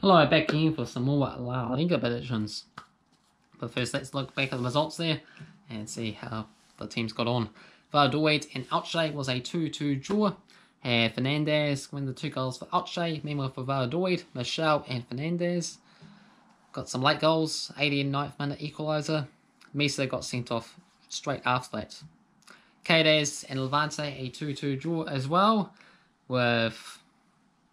Hello, back in for some more La Liga predictions. But first, let's look back at the results there and see how the teams got on. Valladolid and Elche was a 2-2 draw. Had Fernandez win the two goals for Elche. Meanwhile, for Valladolid, Michel and Fernandez got some late goals. 89th minute equaliser. Misa got sent off straight after that. Cadiz and Levante a 2-2 draw as well, with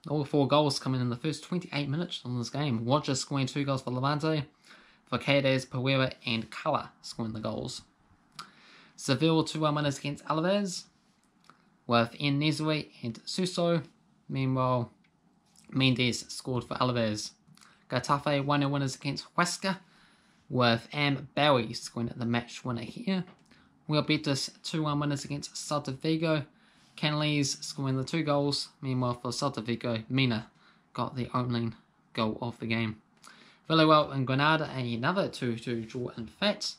all four goals coming in the first 28 minutes on this game. Roger scoring two goals for Levante, for Cadiz, Pereira, and Cala scoring the goals. Seville 2 1 winners against Alaves, with En-Nesyri and Suso. Meanwhile, Mendes scored for Alaves. Getafe 1 0 winners against Huesca, with Am Bowie scoring the match winner here. Real Betis 2 1 winners against Celta Vigo. Canales scoring the two goals. Meanwhile, for Celta Vigo, Mina got the only goal of the game. Villarreal and Granada, another 2 2 draw in fact,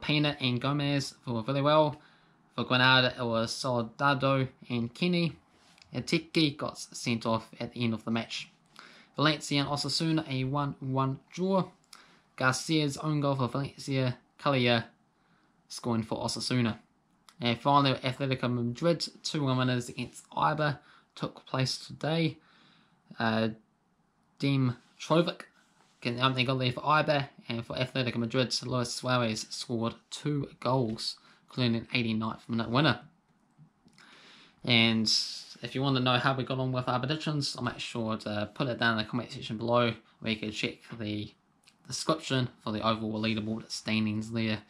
Pena and Gomez for Villarreal. For Granada, it was Soldado and Kenedy. And Tiki got sent off at the end of the match. Valencia and Osasuna, a 1 1 draw. Garcia's own goal for Valencia, Kalia scoring for Osasuna. And finally, Atletico Madrid, 2 1 winners against Eibar, took place today. Uh, Trovic getting the goal there for Eibar, and for Atletico Madrid, Luis Suarez scored two goals, including an 89th minute winner. And if you want to know how we got on with our predictions, I'll make sure to put it down in the comment section below where you can check the description for the overall leaderboard standings there.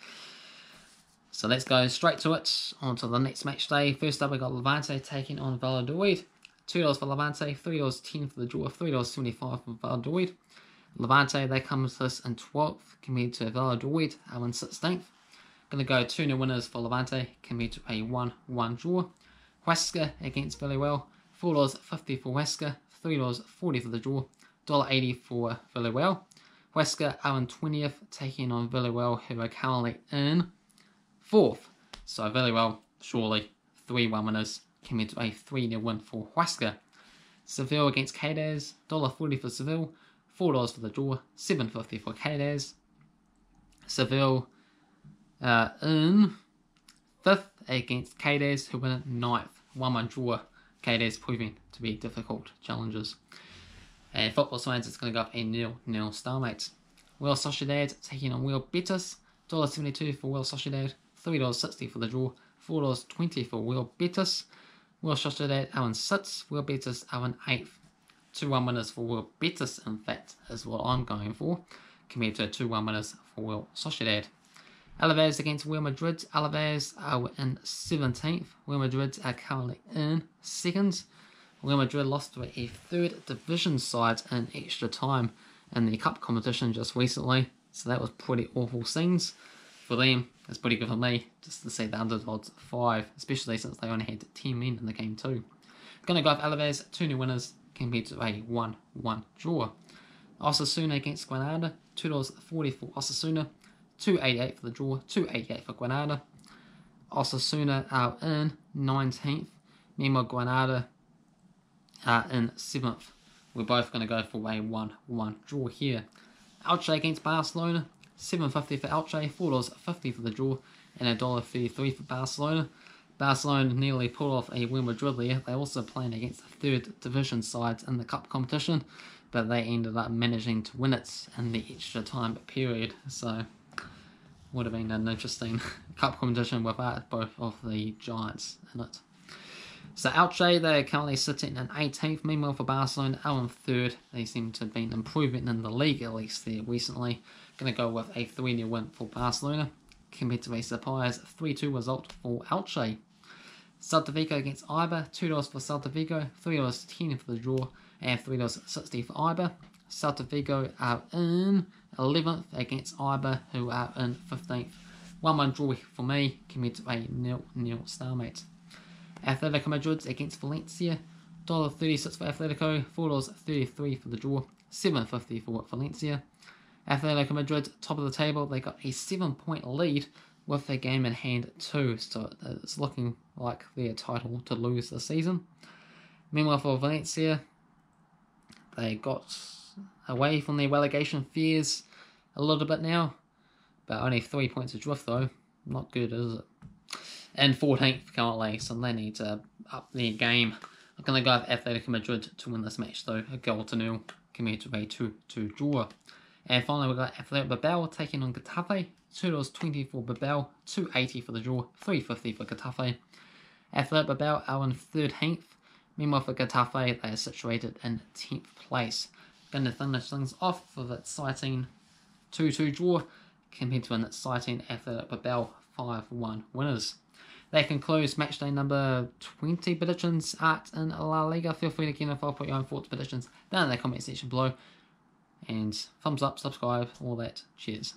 So let's go straight to it. On to the next match day. First up, we got Levante taking on Valladolid. $2 for Levante, $3.10 for the draw, $3.75 for Valladolid. Levante, they come to us in 12th compared to Valladolid, are in 16th. Going to go 2 0 winners for Levante compared to a 1 1 draw. Huesca against Villarreal, $4.50 for Huesca, $3.40 for the draw, $1.80 for Villarreal. Huesca are in 20th, taking on Villarreal, who are currently in fourth. So very well, surely 3 1 winners coming to a 3 0 win for Huesca. Seville against Cadiz, $1.40 for Seville, $4 for the draw, $7.50 for Cadiz. Seville uh, in fifth against Cadiz, who win ninth. 1 1 draw. Cadiz proving to be difficult challenges. And football science is going to go up a nil nil stalemate. Real Sociedad taking on Real Betis, $1.72 for Real Sociedad, $3.60 for the draw, $4.20 for Real Betis. Sociedad are in 6th, Real Betis in 8th. 2 1 winners for Real Betis, in fact, is what I'm going for, compared to 2 1 winners for Real Sociedad. Alaves against Real Madrid. Alaves are in 17th. Real Madrid are currently in 2nd. Real Madrid lost to a third division side in extra time in the cup competition just recently, so that was pretty awful scenes for them. It's pretty good for me just to see the underdogs five, especially since they only had 10 men in the game too. Gonna go with Alaves, 2 new winners compared to a 1 1 draw. Osasuna against Granada, $2.40 for Osasuna, 288 for the draw, 288 for Granada. Osasuna are in 19th, meanwhile Granada are in 7th. We're both going to go for a 1-1 draw here. Elche against Barcelona, 7.50 for Elche, $4.50 for the draw, and $1.33 for Barcelona. Barcelona nearly pulled off a win with Madrid They're also playing against the third division sides in the cup competition, but they ended up managing to win it in the extra time period. So would have been an interesting cup competition without both of the giants in it. So Elche, they're currently sitting in 18th. Meanwhile, for Barcelona, oh, are in third. They seem to have been improving in the league, at least there recently. Going to go with a 3 0 win for Barcelona, compared to a surprise 3 2 result for Elche. Celta Vigo against Eibar, $2 for Celta Vigo, $3.10 for the draw, and $3.60 for Eibar. Celta Vigo are in 11th against Eibar, who are in 15th. 1 1 draw for me, compared to a nil nil stalemate. Atletico Madrid against Valencia. $1.36 for Atletico, $4.33 for the draw, $7.50 for Valencia. Atletico Madrid, top of the table, they got a seven point lead with their game in hand too, so it's looking like their title to lose this season. Meanwhile, for Valencia, they got away from their relegation fears a little bit now. But only three points adrift though. Not good, is it? And 14th currently, so they need to up their game. I'm going to go with Atletico Madrid to win this match though. A goal to nil compared to a 2-2 draw. And finally we've got Athletic Bilbao taking on Getafe. $2.20 for Bilbao, 280 for the draw, 350 for Getafe. Athletic Bilbao are in 13th. Meanwhile for Getafe, they are situated in 10th place. Going to finish things off with exciting 2-2 draw compared to an exciting Athletic Bilbao 5-1 winners. That concludes match day number 20 predictions at in La Liga. Feel free to get involved, put your own thoughts predictions down in the comment section below. And thumbs up, subscribe, all that. Cheers.